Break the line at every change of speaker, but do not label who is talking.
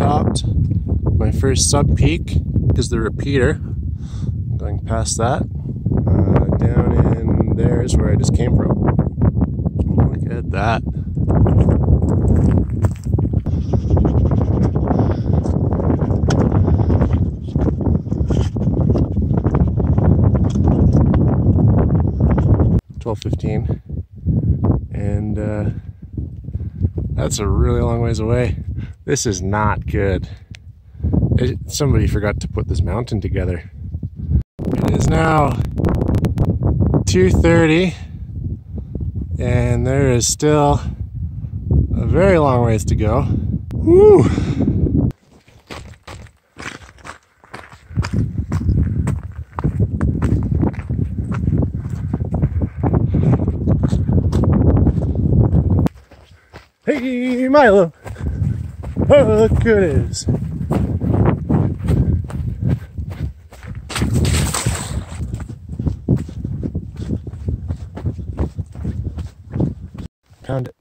stopped. My first sub peak is the repeater. I'm going past that. Uh, down in there is where I just came from. Look at that. Twelve fifteen, and uh, that's a really long ways away. This is not good. It, somebody forgot to put this mountain together. It is now 2.30 and there is still a very long ways to go. Woo! Hey, Milo! Oh, look who it is. Found it.